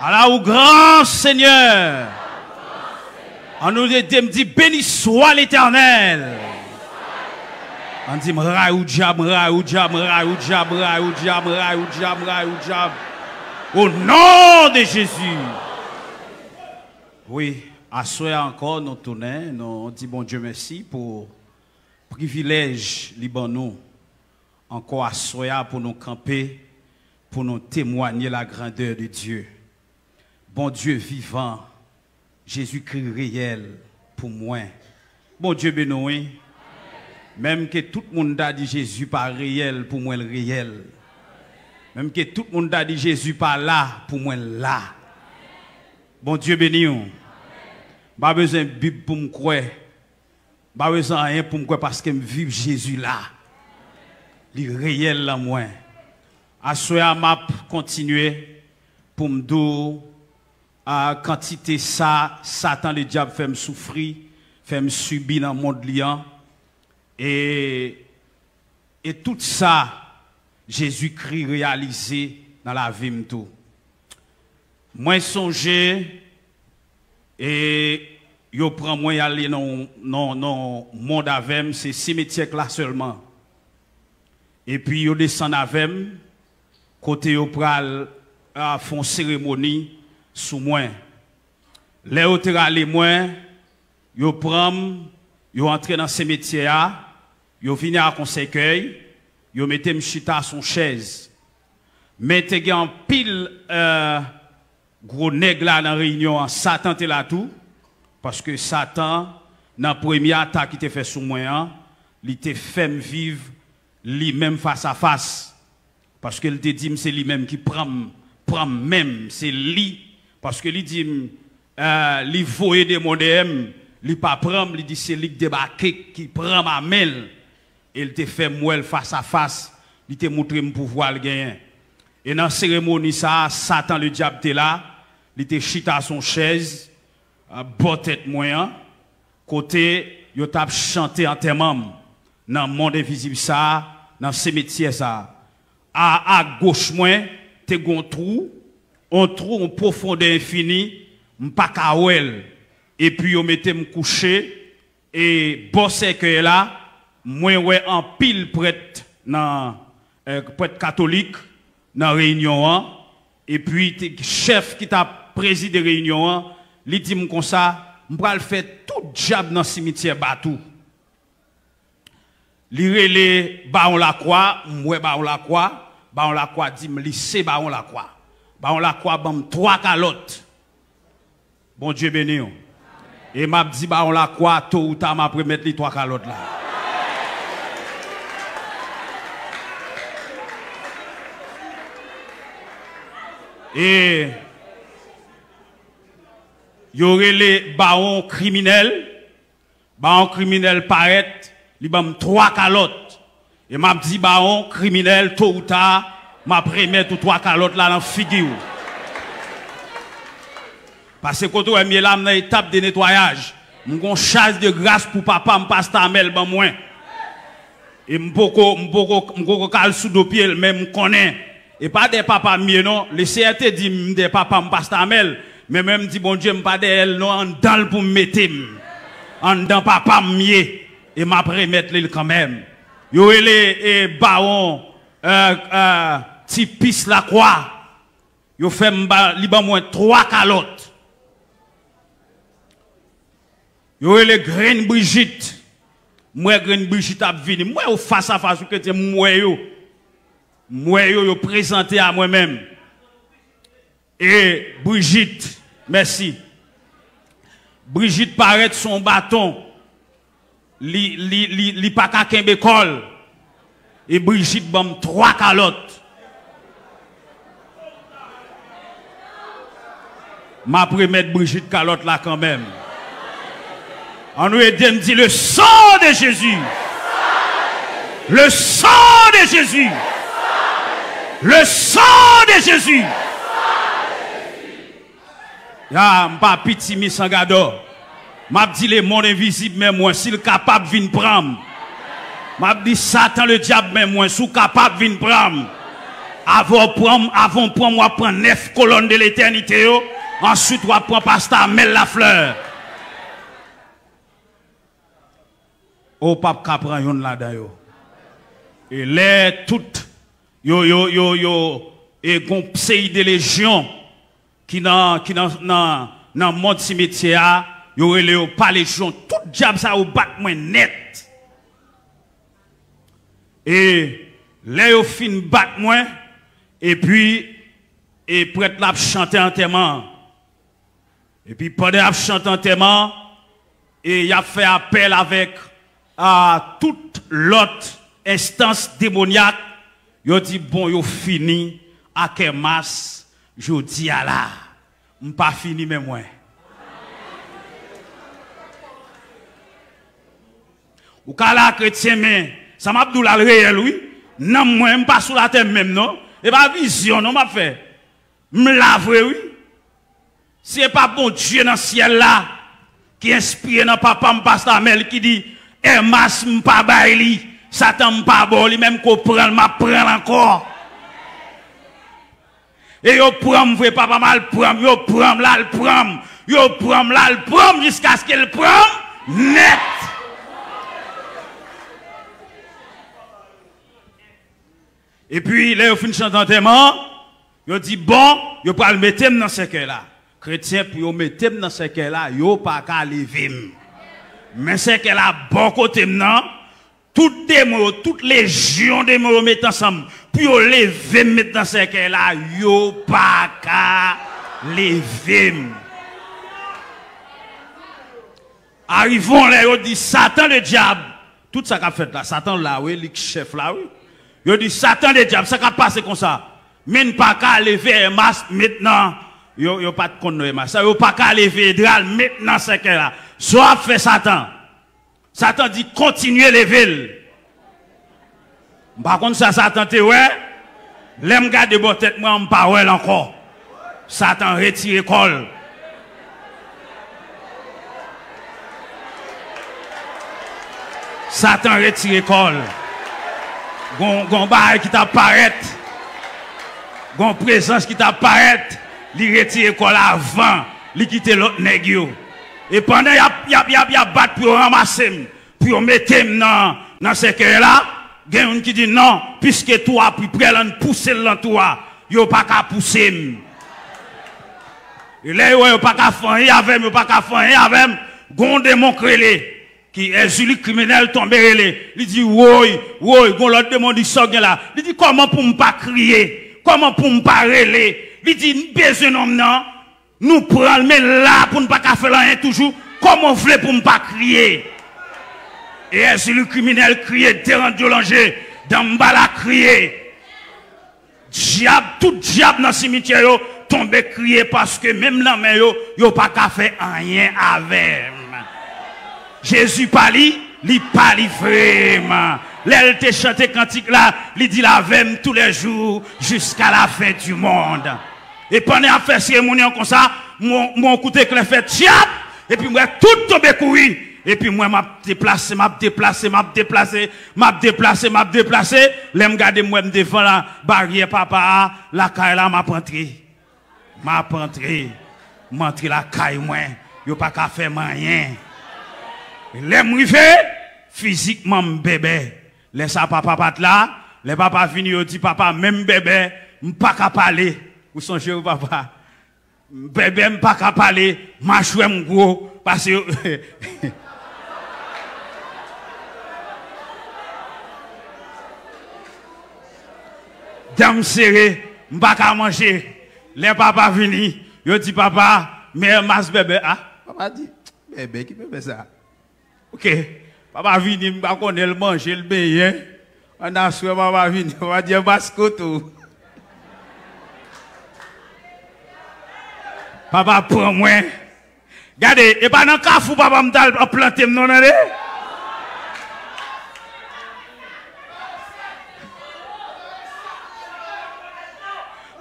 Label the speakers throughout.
Speaker 1: Alors, au grand Seigneur. On nous dit, béni soit l'éternel. On dit, m'ra ou diable, m'ra ou diable, m'ra ou diable, m'ra ou diable, m'ra ou diable, m'ra ou diable. Au nom de Jésus. Oui, à soi encore, nous tournons, nous dit bon Dieu merci pour privilège Libanon. Encore à soi pour nous camper, pour nous témoigner la grandeur de Dieu. Bon Dieu vivant, Jésus-Christ réel pour moi. Bon Dieu béni. Même que tout le monde a dit Jésus pas réel, pour moi le réel. Même que tout le monde a dit Jésus pas là, pour moi là. Bon Dieu béni. Pas besoin de Bible pour me croire. Pas besoin rien pour me parce que je vis Jésus là. Il réel là moi. À ce m'a continuer pour me à quantité ça Satan le diable fait me souffrir, fait me subir dans le monde liant. Et et tout ça Jésus-Christ réalisé dans la vie tout. Moi songer et yo prend moi aller dans non non monde avec c'est cimetière là seulement. Et puis yo descend avec côté yo pral à font cérémonie sous moi. Les autres aller moi yo prend yo entrer dans cimetière yo vinn à conseil yo mettez m'chita son chaise. Mettez en pile euh, gros nègre là dans la réunion, Satan était là tout. Parce que Satan, dans la première attaque qui était fait sur moi, hein, il était fait vivre lui-même face à face. Parce qu'il te dit, c'est lui-même qui prend, prend même, c'est lui. Paske li di, euh, li voye de moun de em, li pa pram, li di se lik debake ki pram a mel. El te fe mwel fasa fasa, li te moutre mpouvo al genyen. E nan seremoni sa, satan le diap te la, li te chita son chez, botet mwen, kote yo tap chante an temam, nan moun devizib sa, nan semetye sa. A, a goch mwen, te gon trou, un trou en profondeur infinie, m'pas. Et puis, on mettait me coucher, et bossé que là, moi, ouais, en pile prêtre, dans, euh, prêtre catholique, dans réunion, hein. et puis, chef qui t'a présidé réunion, hein, il dit comme ça, vais faire tout diable dans le cimetière Batou. Li relé baon la croix, moi baon la croix, baon la croix dit me lycée baon la ba on la kwa bam 3 kalot. Bon Dieu béni yon. E map di ba on la kwa to ou ta ma premet li 3 kalot la. E yore le baon kriminel, baon kriminel paret, li bam 3 kalot. E map di baon kriminel to ou ta m'a remettre ou trois calottes là dans figure. Parce que quand on est là, dans l'étape de nettoyage, mon charge de grâce pour papa, me passe ta mel, ben moins. Et m'poko, m'poko, m'poko kal sous dos pied, même connaît. Et pas des papas mieux, non. Le CRT dit des papas, me passe ta mel. Mais même dit, bon Dieu, pas de elle, non, en dalle pour me mettre. En dans papa mieux. Et m'a remettre quand même. Yo les et baron, euh, euh, tipis la croix. Yo fait m'ba, moins trois calottes. Yo les graines Brigitte. Moi, graine Brigitte a venu. Moi, au face à face, que moi, yo. Moi, yo, yo présenté à moi-même. Et Brigitte, merci. Brigitte paraît son bâton. Li, li, li, li pas qu'à école. Et Brigitte bam trois calottes. Ma mettre Brigitte calotte là quand même. On nous aide dit le sang de Jésus. Le sang de Jésus. Le sang de Jésus. Ya, m'pa piti mi sangado. M'a dit le monde invisible, mais moi, s'il capable, vin prendre. M'a dit Satan le diable, mais moi, sous capable, vin prendre. Avant prendre, avant prendre, moi prendre neuf colonnes de l'éternité. Ensuite, on prend pasteur Mel la fleur. Au pape prend yon là-dedans. Et les toutes, yo, yo, yo, yo, et gon de légion qui dans, qui dans, dans, dans le monde cimetière, yo, yo, pas légion, tout diable ça au bat moins net. Et, là, yo fin bat moins, et puis, et prêtre l'a chanter en Et puis pendant qu'il chante en et il a fait appel avec à toute l'autre instance démoniaque, il a dit bon, il fini à Kemas, je dis à la, je pas fini mais moi. Ou quand la chrétien mais ça m'a dit le réel oui, non moi pas sous la terre même non, et pas vision non m'a fait. Me lave oui. C'est pas bon Dieu dans le ciel là qui inspire dans papa pasteur Mel qui dit Hermas m'pa baili, Satan m'pa boli, même qu'on prend, m'a prend encore. Et yo prend, vrai papa mal prend, yo prend là, le prend, yo prend là, le prend jusqu'à ce qu'il prend net. Et puis, là, yo fin chantement, yo dit bon, yo pas le mettre dans ce là. Chrétien, pour yo mettre dans ce là, yo pas qu'à lever. Mais c'est qu'elle a bon côté maintenant. Toutes les mots, toutes les géants des mots mettent ensemble. On lever maintenant c'est qu'elle a yo pas qu'à lever. Arrivons là, on dit Satan le diable. Tout ça qu'a fait là, Satan là, oui, le chef là, oui. Il dit Satan le diable, ça qu'a passé comme ça. Mais pas qu'à lever un maintenant. Yo, yo pas de compte masque. Yo pas qu'à lever Dral maintenant c'est qu'elle a. Soit fait Satan. Satan dit continuez les villes. Par contre, ça, Satan te ouais. L'aime garder bon tête, moi, pas ouais encore. Satan retire col. Satan retire col. Gon, gon qui t'apparaît. Gon présence qui t'apparaît. Li retire col avant. Li quitte l'autre nègre. Et pendant y a, y a, y pour ramasser, pour mettre dans, dans ce il y a un qui dit non, puisque toi, puis près de pousser dans toi, il n'y pas qu'à pousser. Et là, il a pas qu'à faire avec, il a pas qu'à faire avec, gon démon créé qui est Julie criminel tombé Il dit, oui, oui, l'autre démon dit ça là. Il dit, comment pour ne pas crier? Comment pour ne pas relayer? Il dit, besoin non, nous prenons, mais là, pour ne pas faire rien toujours, comme on voulait pour ne pas crier. Et est-ce le criminel crier, terrain de langer, dans la crier. Diable, tout diable dans le cimetière, tombe crier parce que même là, mais yo, yo pas qu'à faire rien avec. Jésus parli, il parle vraiment. L'elle te chanté cantique là, il dit la même tous les jours jusqu'à la fin du monde. Et pendant à faire cérémonie comme ça, mon, mon de clé fait et puis moi tout tombé courir. Et puis moi m'a déplacé, m'a déplacé, m'a déplacé, m'a déplacé, m'a déplacé. L'aime garder moi devant la barrière papa, la caille là m'a rentré. M'a rentré. M'a rentré la caille moi. Yo pas qu'à faire rien. L'aime rivé, physiquement bébé. Laisse papa pat là, les papa vini yo dit papa même bébé, m'pas qu'à parler. Ou sonje ou papa, bebe m pa ka pale, ma chwe m gwo, pase yo... Dèm serè, m pa ka manje, le papa vini, yo di papa, me mas bebe a. Papa di, bebe ki bebe sa. Ok, papa vini, m pa konel manje l beye, an aswe papa vini, papa di, mas koto. Papa prend moi. Regardez, et pas dans le cafou, papa m'a planté, non, non,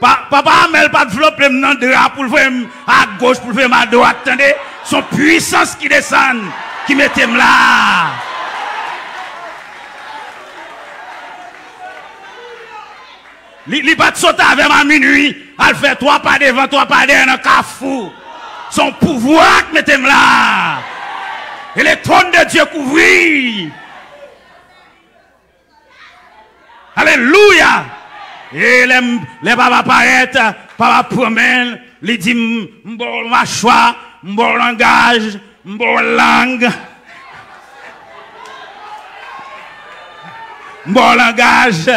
Speaker 1: Papa Amel pas développé dans de pour le faire à gauche, pour le faire à droite. Attendez, son puissance qui descend, qui mettait là. Il de sauter avec ma minuit. Elle fait toi pas devant, toi pas derrière, un cafou. Son pouvoir mettez là. Et les trônes de Dieu couvrir. Alléluia. Et les, les papas paraître, papa promène, il dit, m'bon choix, m'bon langage, m'bon langue. M'bon langage.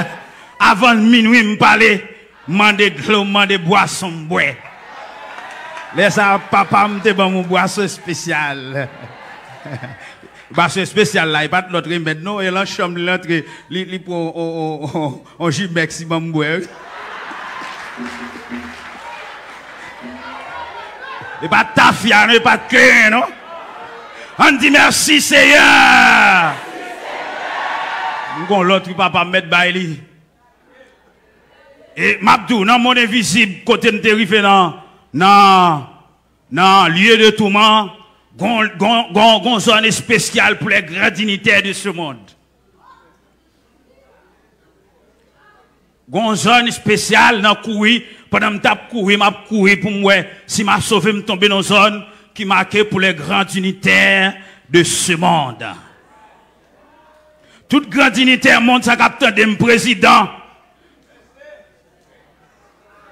Speaker 1: Avant minuit, me parler, demander de l'eau, demander boisson, boire. Laisse papa me bon mon boisson spécial. boisson spécial là, il pas l'autre maintenant, et la chambre l'autre, il prend on on jus maximum boire. Et pas ta fière, et pas cœur, non? On dit merci Seigneur. Nous l'autre papa mettre baili. Et Mabdou, dans mon invisible, côté de terrifié, non, non, non, lieu de tourment, gon, zone spéciale pour les grands dignitaires de ce monde. Gon zone spéciale dans courir, pendant que je courir, m'a courir pour moi, si m'a sauvé, me tomber dans une zone qui marquée pour les grands dignitaires de ce monde. Tout grand dignitaire monde, ça capte des président,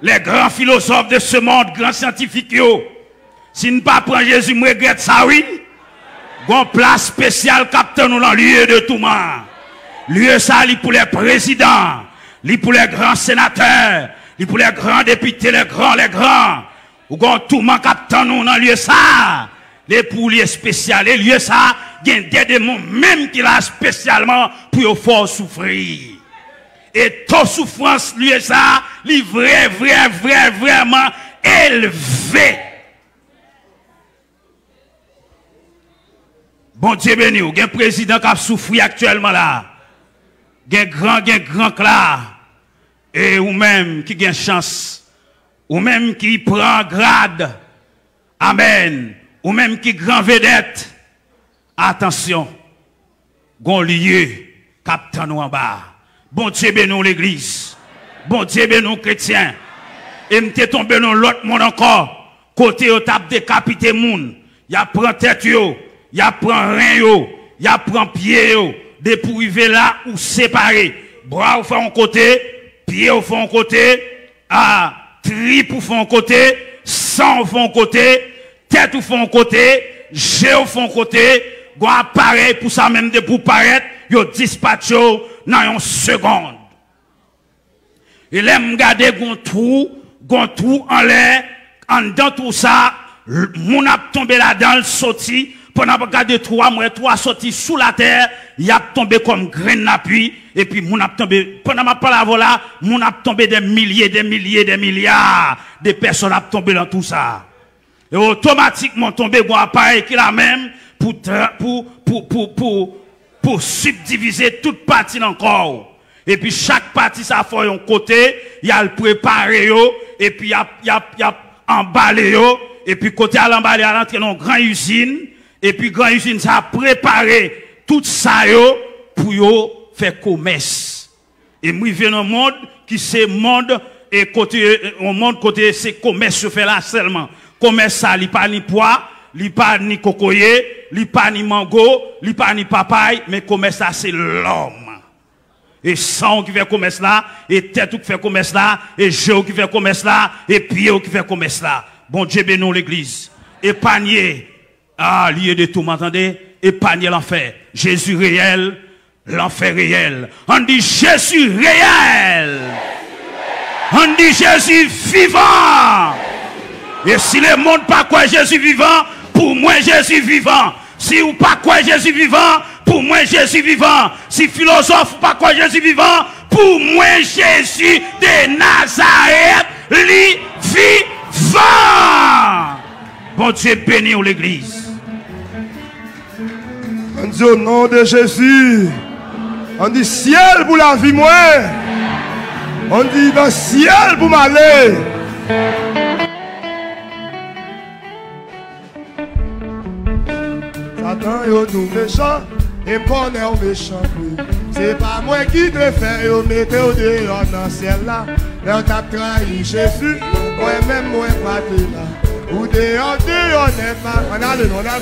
Speaker 1: les grands philosophes de ce monde, grands scientifiques, si nous ne pas prendre Jésus, je regrette ça, oui. Une place spéciale capteur nous dans le lieu de tout monde. Lieu ça, pour les présidents, pour les grands sénateurs, pour les grands députés, les grands, les grands. Ou gon tout monde capteur nous dans lieu ça. Les pour lieu spécial, les lieux ça, il y a des démons même qui l'a spécialement pour faire souffrir. Et ton souffrance, lui, ça, lui, vrai, vrai, vrai, vraiment élevé. Bon Dieu béni, a un président qui a souffert actuellement là. Il y a un grand, un grand là. Et ou même qui a une chance. Ou même qui prend grade. Amen. Ou même qui grand vedette. Attention. Gon lieu, captain en bas. Bon Dieu bénis l'église. Bon Dieu bénis chrétiens. Et m'te tombé dans l'autre monde encore. Côté au tape décapité moun. a prend tête yo, a prend rein yo, a prend pied yo, de là ou séparé. Bras au fond côté, pied au fond côté, ah, trip au fond côté, sang au fond côté, tête au fond côté, jeu au fond côté, go appareil pour ça même de pour paraître, yo dispatch dans une seconde. Et là, me garder gon trou, gon trou en l'air, en dedans tout ça, mon a tombé là-dedans, sorti, pendant que garder trois mois, trois sorti sous la terre, il a tombé comme grain d'appui, et puis mon a tombé, pendant ma parole là, mon a tombé des milliers, des milliers, des milliards de personnes a tombé dans tout ça. Et automatiquement tombé bon appareil qui la même pour, pour, pour, pour, pour, pour subdiviser toute partie dans le corps. Et puis chaque partie, ça fait un côté, il y a le préparé, et puis il a, y a, y a emballé, et puis côté à l'emballé, à l'entrée dans une grande usine, et puis grande usine, ça a préparé tout ça, yo, pour faire commerce. Et moi, je dans un monde qui c'est monde, et côté, un monde côté, c'est commerce se fait là seulement. Commerce ça, il pas ni poids, il pas ni cocoyer, il pas ni mango, il pas ni papaye, mais commerce ça c'est l'homme. Et sang qui fait commerce là, et tête qui fait commerce là, et jeu qui fait commerce là, et pied qui fait commerce là. Bon Dieu bénisse l'église. Épargner, ah, lié de tout, m'entendez? Épargner l'enfer. Jésus réel, l'enfer réel. On dit Jésus réel. On dit Jésus vivant. Et si le monde pas quoi Jésus vivant, pour moi Jésus vivant. Si ou pas quoi Jésus vivant, pour moi Jésus vivant. Si philosophe pas quoi Jésus vivant, pour moi Jésus de Nazareth, lui vivant. Bon Dieu béni l'église.
Speaker 2: On dit au nom de Jésus. On dit ciel pour la vie moi. On dit dans ciel pour m'aller. Satan yo nous méchants, Et bonne au méchant C'est pas moi qui te fais Yo mette au dehors dans ciel là. Là t'as trahi Jésus Moi-même moi pas de là. Ou dehors dehors n'est pas. On a le nom là.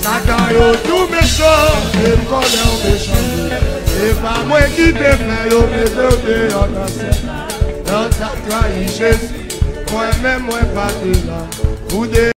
Speaker 2: Satan yo tout méchant Et bonne au méchant C'est pas moi qui te fais Yo mette au dehors dans ciel là. Là t'as trahi Jésus Moi-même moi pas de là. Ou dehors